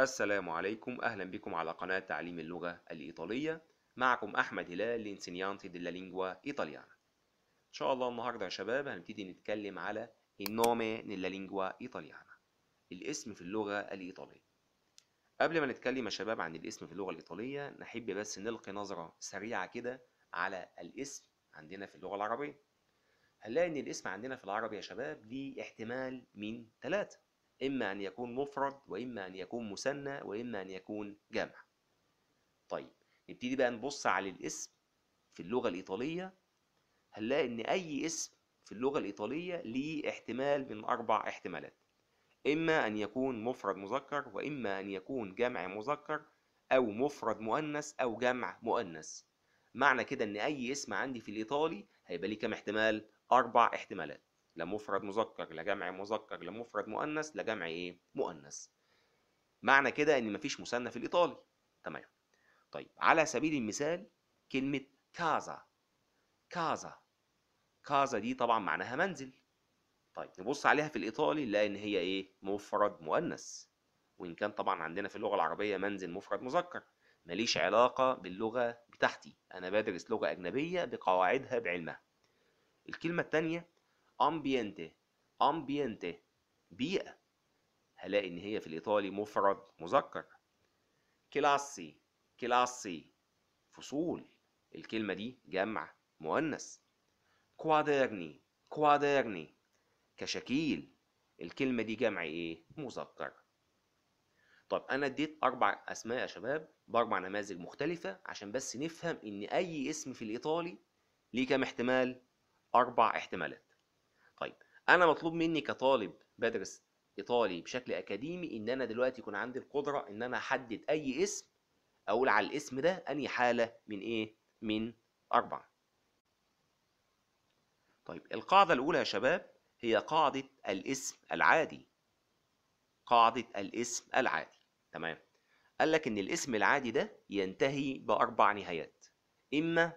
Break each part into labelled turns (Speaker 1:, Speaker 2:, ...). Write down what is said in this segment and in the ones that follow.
Speaker 1: السلام عليكم. أهلا بكم على قناة تعليم اللغة الإيطالية. معكم أحمد هلال لإنسينيانتي della lingua italiana إن شاء الله النهاردة يا شباب هنبتدي نتكلم على nome nella lingua italiana الاسم في اللغة الإيطالية. قبل ما نتكلم يا شباب عن الاسم في اللغة الإيطالية نحب بس نلقي نظرة سريعة كده على الاسم عندنا في اللغة العربية. هنلاقي إن الاسم عندنا في العربي يا شباب ليه احتمال من ثلاثة إما أن يكون مفرد وإما أن يكون مثنى وإما أن يكون جمع. طيب نبتدي بقى نبص على الاسم في اللغة الإيطالية. هنلاقي إن أي اسم في اللغة الإيطالية ليه احتمال من أربع احتمالات. إما أن يكون مفرد مذكر وإما أن يكون جمع مذكر أو مفرد مؤنث أو جمع مؤنث. معنى كده إن أي اسم عندي في الإيطالي هيبقى ليه كام احتمال؟ أربع احتمالات. لا مفرد مذكر لا جمع مذكر لا مفرد مؤنث لا جمع إيه؟ مؤنث. معنى كده إن مفيش مثنى في الإيطالي. تمام. طيب على سبيل المثال كلمة كازا. كازا. كازا دي طبعا معناها منزل. طيب نبص عليها في الإيطالي نلاقي إن هي إيه؟ مفرد مؤنث. وإن كان طبعا عندنا في اللغة العربية منزل مفرد مذكر. ماليش علاقة باللغة بتاعتي. أنا بدرس لغة أجنبية بقواعدها بعلمها. الكلمة التانية ambiente ambiente بيئة. هلاقي إن هي في الإيطالي مفرد مذكر. classi classi فصول. الكلمة دي جمع مؤنث. quaderni quaderni. كشكيل. الكلمة دي جمع إيه؟ مذكر. طب أنا اديت أربع أسماء يا شباب بأربع نماذج مختلفة عشان بس نفهم إن أي اسم في الإيطالي ليه كام احتمال؟ أربع احتمالات. طيب أنا مطلوب مني كطالب بدرس إيطالي بشكل أكاديمي إن أنا دلوقتي يكون عندي القدرة إن أنا أحدد أي اسم أقول على الاسم ده أنهي حالة من إيه؟ من أربعة. طيب القاعدة الأولى يا شباب هي قاعدة الاسم العادي. قاعدة الاسم العادي تمام؟ قال لك إن الاسم العادي ده ينتهي بأربع نهايات إما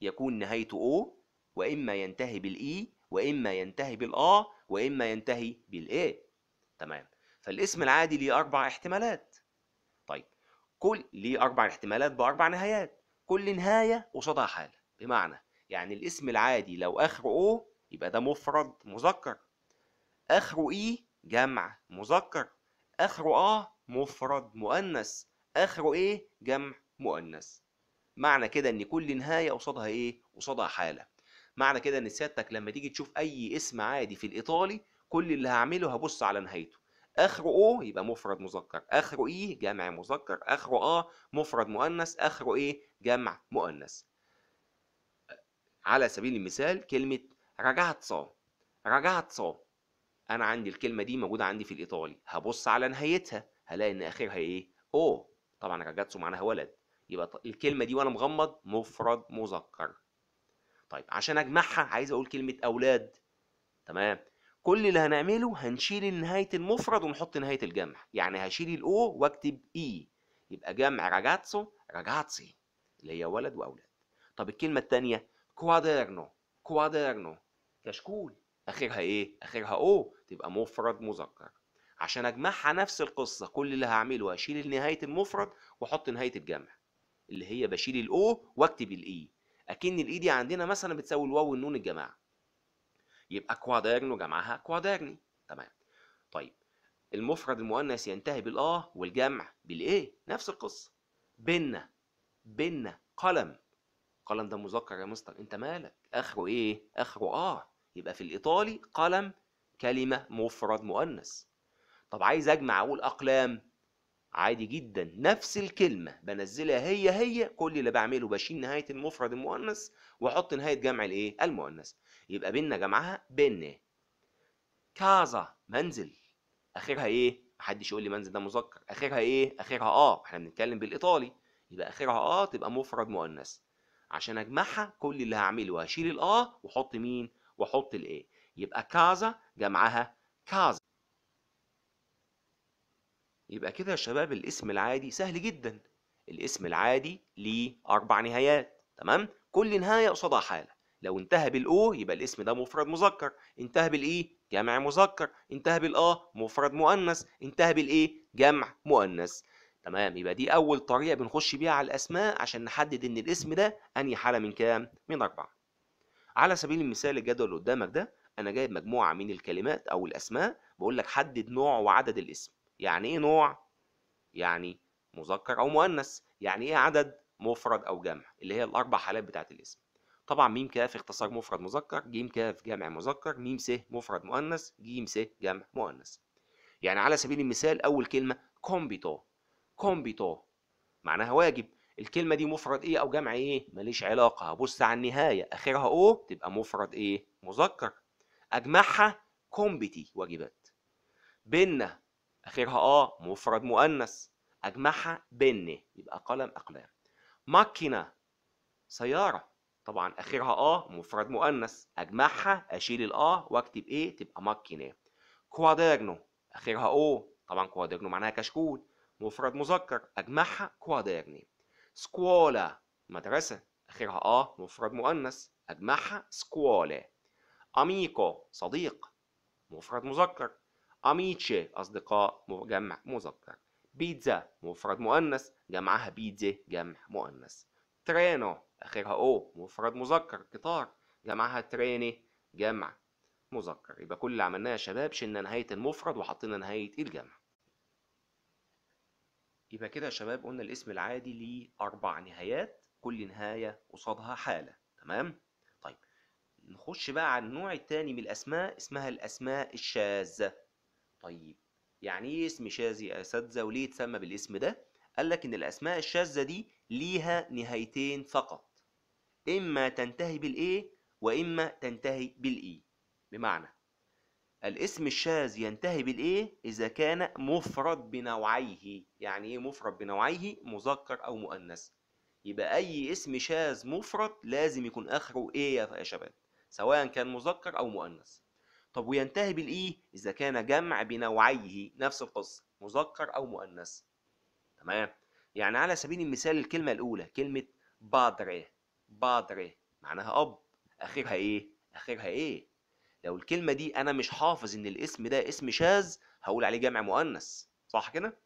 Speaker 1: يكون نهايته o وإما ينتهي بال i وإما ينتهي بال a وإما ينتهي بال e تمام. فالاسم العادي ليه أربع احتمالات. طيب. كل ليه أربع احتمالات بأربع نهايات. كل نهاية قصادها حالة. بمعنى يعني الاسم العادي لو آخره o يبقى ده مفرد مذكر. آخره i جمع مذكر. آخره a مفرد مؤنث. آخره إيه جمع مؤنث. معنى كده إن كل نهاية قصادها إيه؟ قصادها حالة. معنى كده إن سيادتك لما تيجي تشوف أي اسم عادي في الإيطالي كل اللي هعمله هبص على نهايته. آخره أو يبقى مفرد مذكر آخره اي جمع مذكر آخره آه مفرد مؤنث آخره إيه جمع مؤنث. على سبيل المثال كلمة رجعتسو رجعتسو أنا عندي الكلمة دي موجودة عندي في الإيطالي هبص على نهايتها هلاقي إن آخرها إيه؟ أو. طبعا ragazzo معناها ولد. يبقى الكلمة دي وأنا مغمض مفرد مذكر. طيب عشان أجمعها عايز أقول كلمة أولاد. تمام؟ كل اللي هنعمله هنشيل نهاية المفرد ونحط نهاية الجمع. يعني هشيل ال o واكتب i يبقى جمع ragazzo ragazzi اللي هي ولد وأولاد. طب الكلمة التانية quaderno quaderno كشكول. آخرها إيه؟ آخرها o تبقى مفرد مذكر. عشان أجمعها نفس القصة كل اللي هعمله هشيل نهاية المفرد وأحط نهاية الجمع. اللي هي بشيل ال o واكتب ال i أكن ال i دي عندنا مثلا بتساوي الواو والنون الجماعة. يبقى quaderno جمعها quaderni تمام. طيب المفرد المؤنث ينتهي بال a والجمع بال e؟ نفس القصة. penna penna قلم. قلم ده مذكر يا مستر. أنت مالك؟ آخره إيه؟ آخره a. يبقى في الإيطالي قلم كلمة مفرد مؤنث. طب عايز أجمع أقول أقلام. عادي جدا نفس الكلمة بنزلها هي هي كل اللي بعمله بشيل نهاية المفرد المؤنث وأحط نهاية جمع الإيه؟ المؤنث. يبقى بينا جمعها بن كازا منزل. آخرها إيه؟ محدش يقول لي منزل ده مذكر. آخرها إيه؟ آخرها آه. إحنا بنتكلم بالإيطالي. يبقى آخرها آه تبقى مفرد مؤنث. عشان أجمعها كل اللي هعمله هشيل الآه وأحط مين؟ وأحط الإيه؟ يبقى كازا جمعها كازا يبقى كده يا شباب الاسم العادي سهل جدا. الاسم العادي ليه أربع نهايات تمام؟ كل نهاية قصادها حالة. لو انتهى بالأو يبقى الاسم ده مفرد مذكر. انتهى بالاي جمع مذكر. انتهى بالاه مفرد مؤنث. انتهى بالإيه؟ جمع مؤنث. تمام؟ يبقى دي أول طريقة بنخش بيها على الأسماء عشان نحدد إن الاسم ده أنهي حالة من كام؟ من أربعة. على سبيل المثال الجدول اللي قدامك ده أنا جايب مجموعة من الكلمات أو الأسماء بقول لك حدد نوع وعدد الاسم. يعني إيه نوع؟ يعني مذكر أو مؤنث. يعني إيه عدد مفرد أو جمع؟ اللي هي الأربع حالات بتاعت الاسم. طبعا ميم كاف اختصار مفرد مذكر جيم كاف جمع مذكر ميم س مفرد مؤنث جيم س جمع مؤنث. يعني على سبيل المثال أول كلمة compito compito معناها واجب. الكلمة دي مفرد إيه أو جمع إيه؟ ماليش علاقة. هبص على النهاية. آخرها o تبقى مفرد إيه؟ مذكر. أجمعها compiti واجبات. penna آخرها a مفرد مؤنث. أجمعها بن يبقى قلم أقلام. macchina سيارة. طبعا آخرها a مفرد مؤنث. أجمعها أشيل ال a وأكتب e تبقى macchine. quaderno آخرها o طبعا quaderno معناها كشكول. مفرد مذكر. أجمعها quaderni scuola مدرسة. آخرها a مفرد مؤنث. أجمعها scuole amico صديق. مفرد مذكر. amici أصدقاء جمع مذكر. بيتزا مفرد مؤنث جمعها pizze جمع مؤنث. treno آخرها o مفرد مذكر قطار. جمعها تريني جمع مذكر. يبقى كل اللي عملناه يا شباب شلنا نهاية المفرد وحطينا نهاية الجمع. يبقى كده يا شباب قلنا الاسم العادي ليه أربع نهايات كل نهاية قصادها حالة. تمام؟ طيب نخش بقى على النوع الثاني من الأسماء اسمها الأسماء الشاذة. طيب يعني إيه اسم شاذ يا أساتذة وليه اتسمى بالاسم ده؟ قال لك إن الأسماء الشاذة دي ليها نهايتين فقط إما تنتهي بالإيه وإما تنتهي بالاي بمعنى الاسم الشاذ ينتهي بالإيه إذا كان مفرد بنوعيه يعني إيه مفرد بنوعيه؟ مذكر أو مؤنث. يبقى أي اسم شاذ مفرد لازم يكون آخره إيه يا شباب؟ سواء كان مذكر أو مؤنث. طب وينتهي بالإيه؟ إذا كان جمع بنوعيه نفس القصة مذكر أو مؤنث. تمام؟ يعني على سبيل المثال الكلمة الأولى كلمة padre. padre معناها أب. آخرها إيه؟ آخرها e. لو الكلمة دي أنا مش حافظ إن الاسم ده اسم شاذ هقول عليه جمع مؤنث. صح كده؟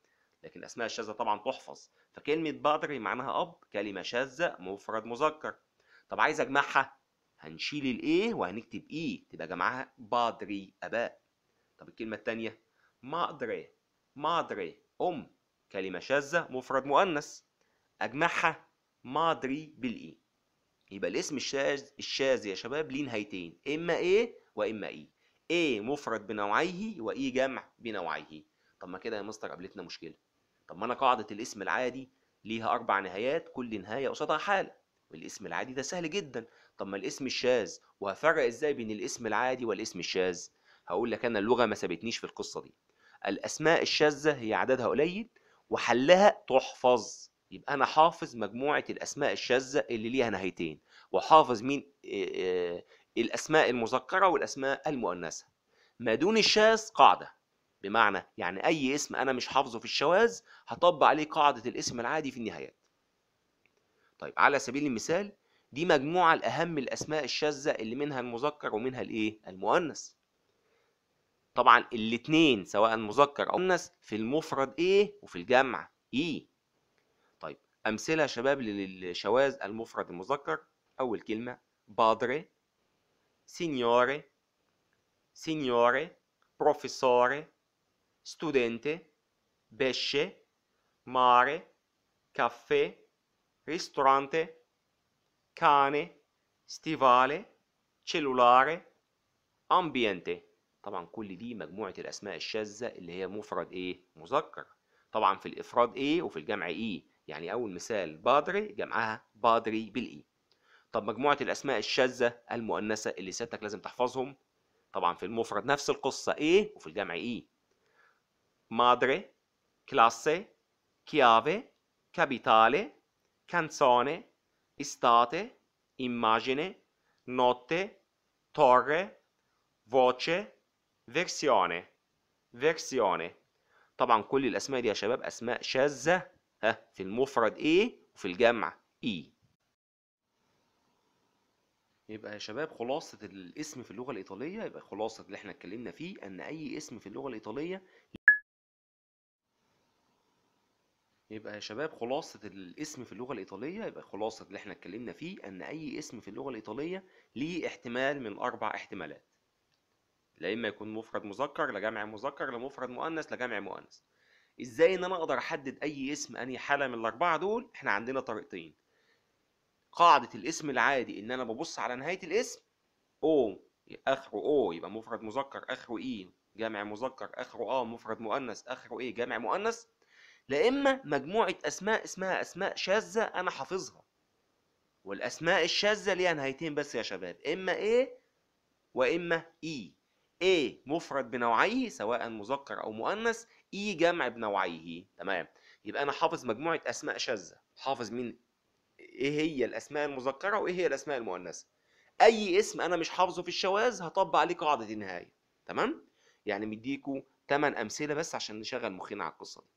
Speaker 1: لكن الاسماء الشاذة طبعا تحفظ. فكلمة padre معناها أب كلمة شاذة مفرد مذكر. طب عايز أجمعها؟ هنشيل ال e وهنكتب i. تبقى جمعها padri أباء. طب الكلمة الثانية مادري مادري أم كلمة شاذة مفرد مؤنث. أجمعها مادري بالإي. يبقى الاسم الشاذ الشاذ يا شباب ليه نهايتين إما إيه وإما إي. إيه مفرد بنوعيه وإي جمع بنوعيه. طب ما كده يا مستر قابلتنا مشكلة. طب ما أنا قاعدة الاسم العادي ليها أربع نهايات كل نهاية قصادها حالة. والاسم العادي ده سهل جدا. طب ما الاسم الشاذ وهفرق إزاي بين الاسم العادي والاسم الشاذ؟ هقول لك أنا اللغة ما سابتنيش في القصة دي. الأسماء الشاذة هي عددها قليل وحلها تحفظ. يبقى أنا حافظ مجموعة الأسماء الشاذة اللي ليها نهايتين وحافظ مين؟ الأسماء المذكرة والأسماء المؤنثة. ما دون الشاذ قاعدة. بمعنى يعني أي اسم أنا مش حافظه في الشواذ هطبق عليه قاعدة الاسم العادي في النهايات. طيب على سبيل المثال دي مجموعة الأهم الأسماء الشاذة اللي منها المذكر ومنها الإيه؟ المؤنث. طبعا الاثنين سواء مذكر أو مؤنث في المفرد إيه وفي الجمع إيه طيب أمثلة يا شباب للشواذ المفرد المذكر. أول كلمة بادري signore signore professore studente pesce mare caffè ristorante cane stivale cellulare ambiente. طبعا كل دي مجموعة الأسماء الشاذة اللي هي مفرد إيه؟ مذكر. طبعا في الإفراد إيه وفي الجمع إيه يعني أول مثال بادري جمعها بادري بالإيه طب مجموعة الأسماء الشاذة المؤنثة اللي سيادتك لازم تحفظهم. طبعا في المفرد نفس القصة إيه وفي الجمع إيه madre classe chiave capitale canzone estate immagine notte torre voce versione. Versione. طبعا كل الأسماء دي يا شباب أسماء شاذة. ها في المفرد إيه وفي الجمع إيه. يبقى يا شباب خلاصة الاسم في اللغة الإيطالية يبقى خلاصة اللي إحنا اتكلمنا فيه أن أي اسم في اللغة الإيطالية يبقى يا شباب خلاصة الاسم في اللغة الإيطالية يبقى خلاصة اللي إحنا اتكلمنا فيه أن أي اسم في اللغة الإيطالية ليه احتمال من أربع احتمالات. لا إما يكون مفرد مذكر لا جمع مذكر لا مفرد مؤنث لا جمع مؤنث. إزاي إن أنا أقدر أحدد أي اسم أنهي حالة من الأربعة دول؟ إحنا عندنا طريقتين. قاعدة الاسم العادي إن أنا ببص على نهاية الاسم أو آخره أو يبقى مفرد مذكر آخره إي جمع مذكر آخره آه مفرد مؤنث آخره إيه جمع مؤنث لا إما مجموعة أسماء اسمها أسماء شاذة أنا حافظها. والأسماء الشاذة ليها نهايتين بس يا شباب إما إيه وإما إي إيه مفرد بنوعيه سواء مذكر أو مؤنث إي جمع بنوعيه. تمام؟ يبقى أنا حافظ مجموعة أسماء شاذة. حافظ مين؟ إيه هي الأسماء المذكرة وإيه هي الأسماء المؤنثة. أي اسم أنا مش حافظه في الشواذ هطبق عليه قاعدة النهاية. تمام؟ يعني مديكوا 8 أمثلة بس عشان نشغل مخنا على القصة دي.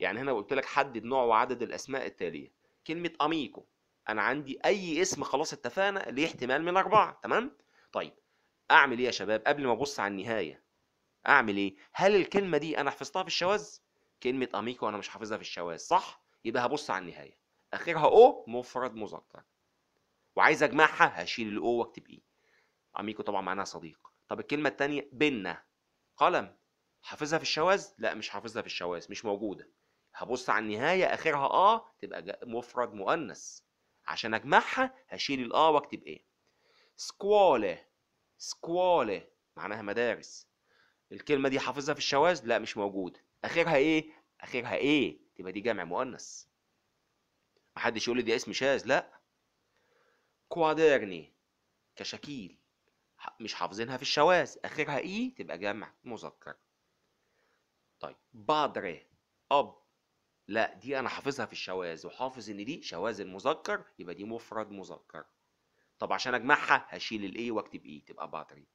Speaker 1: يعني هنا قلت لك حدد نوع وعدد الأسماء التالية. كلمة أميكو أنا عندي أي اسم خلاص اتفقنا ليه احتمال من اربعه تمام؟ طيب أعمل إيه يا شباب قبل ما أبص على النهاية؟ أعمل إيه؟ هل الكلمة دي أنا حفظتها في الشواذ؟ كلمة أميكو أنا مش حافظها في الشواذ صح؟ يبقى هبص على النهاية. آخرها أو مفرد مذكر. وعايز أجمعها هشيل الأو وأكتب إيه. أميكو طبعا معناها صديق. طب الكلمة الثانية بنا قلم. حافظها في الشواذ؟ لا مش حافظها في الشواذ مش موجودة. هبص على النهاية آخرها آه تبقى مفرد مؤنث. عشان أجمعها هشيل الآ وأكتب إيه؟ سكوالة. سكوالة معناها مدارس. الكلمة دي حافظها في الشواذ؟ لا مش موجودة. آخرها إيه؟ آخرها إيه تبقى دي جمع مؤنث. محدش يقول لي دي اسم شاذ لا. كوادرني كشكيل. مش حافظينها في الشواذ. آخرها إيه تبقى جمع مذكر. طيب بادري أب. لا دي أنا حافظها في الشواذ وحافظ إن دي شواذ المذكر يبقى دي مفرد مذكر. طب عشان أجمعها هشيل الايه وأكتب إيه تبقى بادري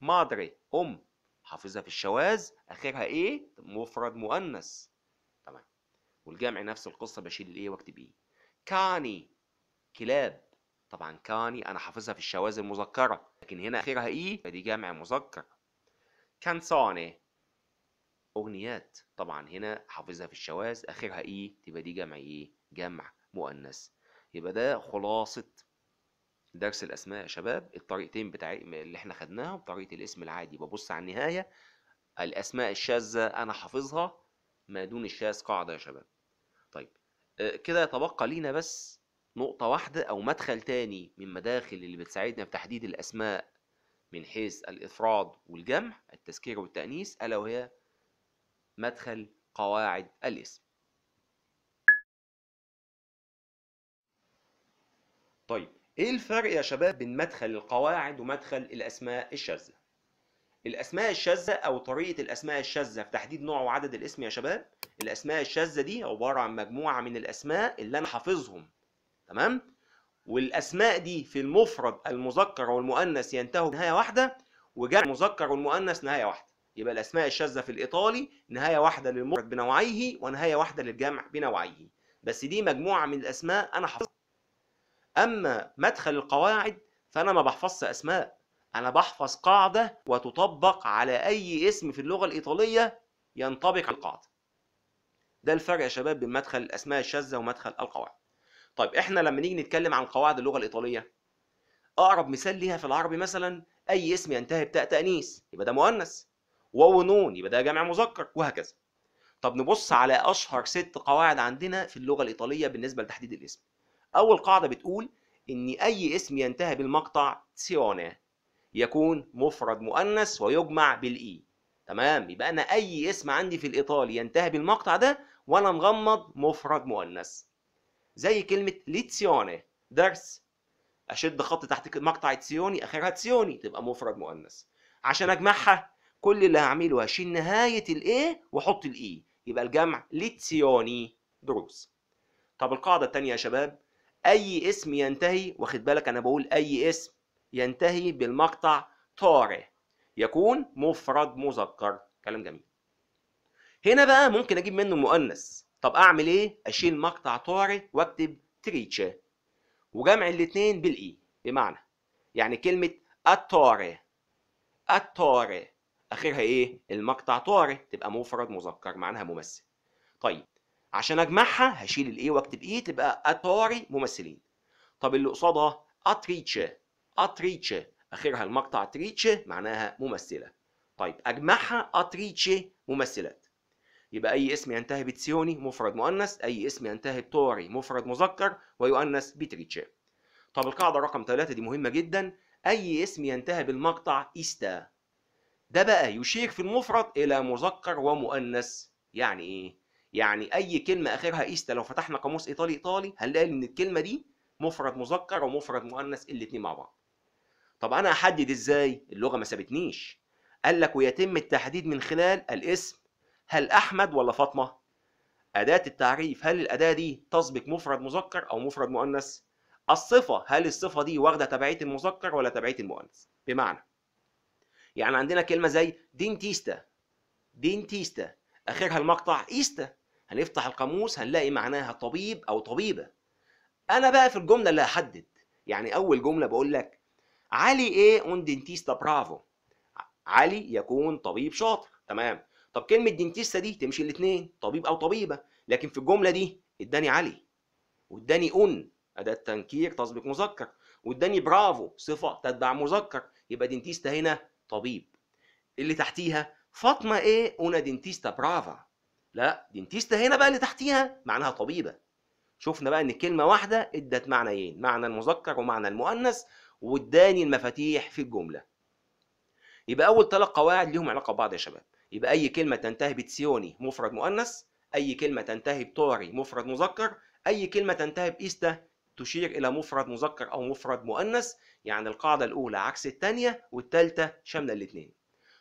Speaker 1: مادري أم حافظها في الشواذ آخرها إيه مفرد مؤنث. تمام. والجمع نفس القصة بشيل الايه وأكتب إيه كاني كلاب. طبعا كاني أنا حافظها في الشواذ المذكرة لكن هنا آخرها إيه فدي جمع مذكر. كانساني أغنيات طبعا هنا حافظها في الشواذ آخرها إيه؟ تبقى دي جمع إيه؟ جمع مؤنث. يبقى ده خلاصة درس الأسماء يا شباب. الطريقتين بتاع اللي إحنا خدناهم طريقة الاسم العادي ببص على النهاية الأسماء الشاذة أنا حافظها ما دون الشاذ قاعدة يا شباب. طيب كده يتبقى لينا بس نقطة واحدة أو مدخل تاني من مداخل اللي بتساعدنا في تحديد الأسماء من حيث الإفراد والجمع التذكير والتأنيث ألا وهي مدخل قواعد الاسم. طيب إيه الفرق يا شباب بين مدخل القواعد ومدخل الأسماء الشاذة؟ الأسماء الشاذة أو طريقة الأسماء الشاذة في تحديد نوع وعدد الاسم يا شباب الأسماء الشاذة دي عبارة عن مجموعة من الأسماء اللي أنا حافظهم تمام؟ والأسماء دي في المفرد المذكر والمؤنث ينتهوا بنهايه واحدة وجمع المذكر والمؤنث نهاية واحدة. يبقى الأسماء الشاذة في الإيطالي نهاية واحدة للمفرد بنوعيه ونهاية واحدة للجمع بنوعيه. بس دي مجموعة من الأسماء أنا حافظها. أما مدخل القواعد فأنا ما بحفظش أسماء أنا بحفظ قاعدة وتطبق على أي اسم في اللغة الإيطالية ينطبق على القاعدة. ده الفرق يا شباب بين مدخل الأسماء الشاذة ومدخل القواعد. طيب إحنا لما نيجي نتكلم عن قواعد اللغة الإيطالية أقرب مثال ليها في العربي مثلا أي اسم ينتهي بتاء تانيث يبقى ده مؤنث. واو ونون يبقى ده جمع مذكر وهكذا. طب نبص على أشهر ست قواعد عندنا في اللغة الإيطالية بالنسبة لتحديد الاسم. أول قاعدة بتقول إن أي اسم ينتهي بالمقطع تسيونه يكون مفرد مؤنث ويجمع بالإي. تمام؟ يبقى أنا أي اسم عندي في الإيطالي ينتهي بالمقطع ده وأنا مغمض مفرد مؤنث. زي كلمة ليتسيونه درس. أشد خط تحت مقطع تسيوني أخرها تسيوني تبقى مفرد مؤنث. عشان أجمعها كل اللي هعمله هشيل نهاية ال e وأحط ال i يبقى الجمع lezioni دروس. طب القاعدة الثانية يا شباب؟ أي اسم ينتهي واخد بالك أنا بقول أي اسم ينتهي بالمقطع tore يكون مفرد مذكر. كلام جميل. هنا بقى ممكن أجيب منه مؤنث. طب أعمل إيه؟ أشيل مقطع tore وأكتب trice وجمع الاثنين بال i بمعنى يعني كلمة attore attore آخرها إيه؟ المقطع توري تبقى مفرد مذكر معناها ممثل. طيب عشان أجمعها هشيل الايه وأكتب إيه تبقى اتوري ممثلين. طب اللي قصادها؟ اتريتشه اتريتشه آخرها المقطع تريتشة معناها ممثلة. طيب أجمعها اتريتشه ممثلات. يبقى أي اسم ينتهي بتسيوني مفرد مؤنث أي اسم ينتهي بتوري مفرد مذكر ويؤنث بتريتشة. طب القاعدة رقم ثلاثة دي مهمة جدا. أي اسم ينتهي بالمقطع ista. ده بقى يشير في المفرد إلى مذكر ومؤنث. يعني إيه؟ يعني أي كلمة آخرها ista لو فتحنا قاموس إيطالي إيطالي هنلاقي إن الكلمة دي مفرد مذكر ومفرد مؤنث الاثنين مع بعض. طب أنا أحدد إزاي؟ اللغة ما سابتنيش. قال لك ويتم التحديد من خلال الاسم. هل أحمد ولا فاطمة؟ أداة التعريف هل الأداة دي تسبق مفرد مذكر أو مفرد مؤنث؟ الصفة هل الصفة دي واخدة تبعية المذكر ولا تبعية المؤنث؟ بمعنى يعني عندنا كلمة زي dentista dentista. آخرها المقطع ista. هنفتح القاموس هنلاقي معناها طبيب أو طبيبة. أنا بقى في الجملة اللي هحدد. يعني أول جملة بقول لك علي è un dentista bravo علي يكون طبيب شاطر. تمام. طب كلمة dentista دي تمشي الاثنين طبيب أو طبيبة. لكن في الجملة دي اداني علي واداني un. أداة تنكير تسبق مذكر. واداني برافو صفة تتبع مذكر. يبقى dentista هنا طبيب. اللي تحتيها فاطمة è una dentista brava لا dentista هنا بقى اللي تحتيها معناها طبيبة. شفنا بقى إن كلمة واحدة إدت معنيين معنى المذكر ومعنى المؤنث واداني المفاتيح في الجملة. يبقى أول ثلاث قواعد ليهم علاقة ببعض يا شباب. يبقى أي كلمة تنتهي بتسيوني مفرد مؤنث أي كلمة تنتهي بتوري مفرد مذكر أي كلمة تنتهي بايستا تشير إلى مفرد مذكر أو مفرد مؤنث يعني القاعدة الأولى عكس الثانية والثالثة شاملة الاثنين.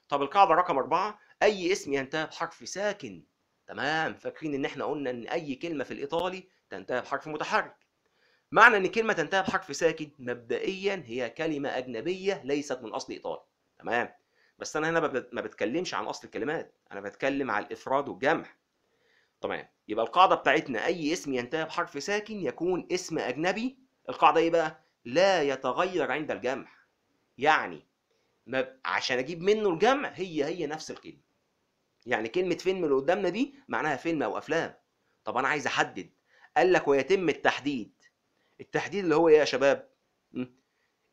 Speaker 1: طب القاعدة رقم أربعة أي اسم ينتهي بحرف ساكن؟ تمام فاكرين إن إحنا قلنا إن أي كلمة في الإيطالي تنتهي بحرف متحرك. معنى إن كلمة تنتهي بحرف ساكن مبدئيا هي كلمة أجنبية ليست من أصل إيطالي. تمام. بس أنا هنا ما بتكلمش عن أصل الكلمات أنا بتكلم على الإفراد والجمع. تمام. يبقى القاعدة بتاعتنا أي اسم ينتهي بحرف ساكن يكون اسم أجنبي. القاعدة إيه بقى؟ لا يتغير عند الجمع. يعني ما عشان أجيب منه الجمع هي هي نفس الكلمة. يعني كلمة فيلم اللي قدامنا دي معناها فيلم أو أفلام. طب أنا عايز أحدد. قال لك ويتم التحديد. التحديد اللي هو إيه يا شباب؟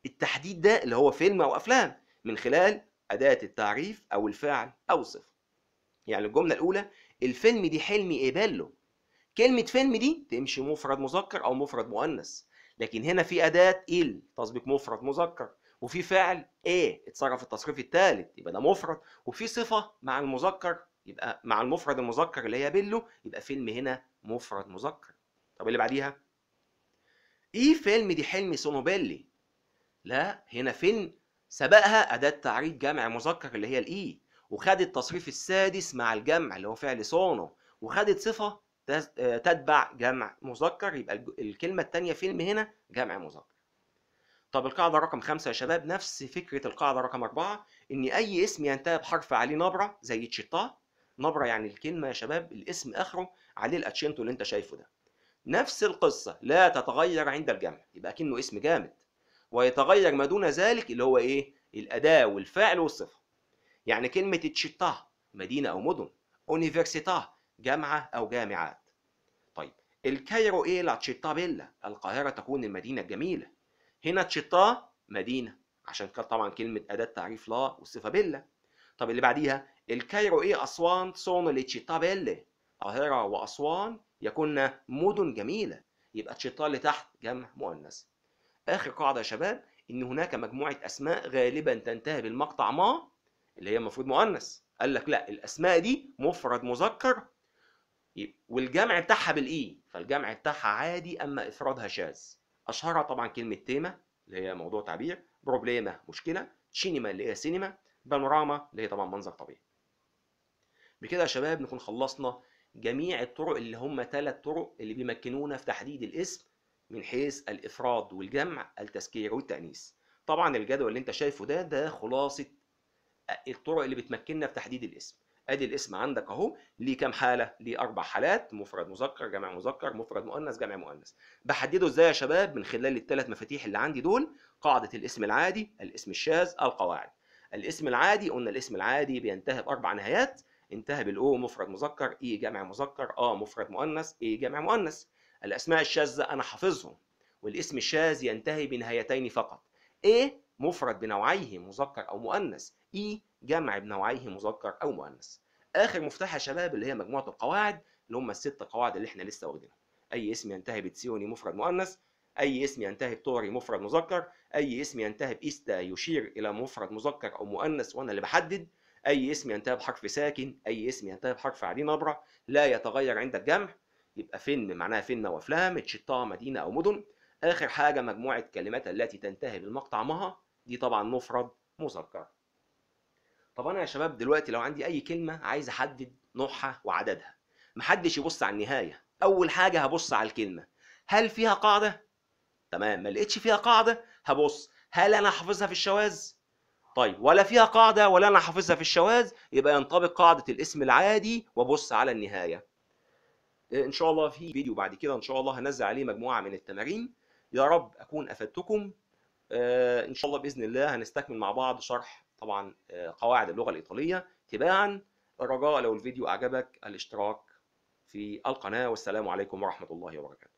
Speaker 1: التحديد ده اللي هو فيلم أو أفلام من خلال أداة التعريف أو الفعل أو الصفة. يعني الجملة الأولى الفيلم دي حلمي ايبالو كلمة فيلم دي تمشي مفرد مذكر أو مفرد مؤنث. لكن هنا في أداة ال تسبق مفرد مذكر. وفي فعل إيه اتصرف التصريف الثالث يبقى ده مفرد. وفي صفة مع المذكر يبقى مع المفرد المذكر اللي هي بيلو يبقى فيلم هنا مفرد مذكر. طب اللي بعديها؟ i film di حلمي sono belli لا هنا فيلم سبقها أداة تعريف جمع مذكر اللي هي ال i وخدت التصريف السادس مع الجمع اللي هو فعل sono وخدت صفة تتبع جمع مذكر يبقى الكلمة الثانية فيلم هنا جمع مذكر. طب القاعدة رقم خمسة يا شباب نفس فكرة القاعدة رقم أربعة إن أي اسم ينتهي بحرف عليه نبرة زي città. نبرة يعني الكلمة يا شباب الاسم آخره عليه ال accento اللي أنت شايفه ده. نفس القصة لا تتغير عند الجمع يبقى كأنه اسم جامد. ويتغير ما دون ذلك اللي هو إيه؟ الأداة والفعل والصفة. يعني كلمة città مدينة أو مدن università جامعة أو جامعات. طيب Il Cairo è la città bella؟ القاهرة تكون المدينة الجميلة. هنا città مدينة عشان كده طبعا كلمة أداة تعريف la والصفة bella. طب اللي بعديها Il Cairo e Assuan sono le città belle؟ القاهرة وأسوان يكون مدن جميلة يبقى città اللي تحت جمع مؤنث. آخر قاعدة يا شباب إن هناك مجموعة أسماء غالبا تنتهي بالمقطع ma اللي هي المفروض مؤنث. قال لك لا الأسماء دي مفرد مذكر والجمع بتاعها بال i. فالجمع بتاعها عادي أما إفرادها شاذ. أشهرها طبعا كلمة tema اللي هي موضوع تعبير. بروبليما مشكلة. سينما اللي هي سينما بانوراما اللي هي طبعا منظر طبيعي. بكده يا شباب نكون خلصنا جميع الطرق اللي هم ثلاث طرق اللي بيمكنونا في تحديد الاسم من حيث الإفراد والجمع التذكير والتأنيث. طبعا الجدول اللي أنت شايفه ده ده خلاصة الطرق اللي بتمكننا في تحديد الاسم. ادي الاسم عندك اهو ليه كام حالة؟ ليه أربع حالات مفرد مذكر جمع مذكر مفرد مؤنث جمع مؤنث. بحدده إزاي يا شباب؟ من خلال الثلاث مفاتيح اللي عندي دول. قاعدة الاسم العادي الاسم الشاذ القواعد. الاسم العادي قلنا الاسم العادي بينتهي بأربع نهايات. انتهى بالاو مفرد مذكر اي جمع مذكر آه مفرد مؤنث اي جمع مؤنث. الأسماء الشاذة أنا حافظهم والاسم الشاذ ينتهي بنهايتين فقط. إيه مفرد بنوعيه مذكر أو مؤنث إي جمع بنوعيه مذكر أو مؤنث. آخر مفتاح يا شباب اللي هي مجموعة القواعد اللي هم الست قواعد اللي إحنا لسه واخدينها. أي اسم ينتهي بتسيوني مفرد مؤنث أي اسم ينتهي بطوري مفرد مذكر أي اسم ينتهي بإستا يشير إلى مفرد مذكر أو مؤنث وأنا اللي بحدد أي اسم ينتهي بحرف ساكن أي اسم ينتهي بحرف عادي نبرة لا يتغير عند الجمع يبقى فن معناها فن وفلام تشطها مدينة أو مدن. آخر حاجة مجموعة كلمات التي تنتهي بالمقطع مها دي طبعا مفرد مذكر. طب أنا يا شباب دلوقتي لو عندي أي كلمة عايز أحدد نوعها وعددها محدش يبص على النهاية. أول حاجة هبص على الكلمة. هل فيها قاعدة؟ تمام. ما لقيتش فيها قاعدة هبص. هل أنا حافظها في الشواذ؟ طيب ولا فيها قاعدة ولا أنا حافظها في الشواذ يبقى ينطبق قاعدة الاسم العادي وأبص على النهاية. إن شاء الله في فيديو بعد كده إن شاء الله هنزل عليه مجموعة من التمارين. يا رب أكون أفدتكم. آه، إن شاء الله بإذن الله هنستكمل مع بعض شرح طبعا آه، قواعد اللغة الإيطالية. تباعا الرجاء لو الفيديو أعجبك الاشتراك في القناة والسلام عليكم ورحمة الله وبركاته.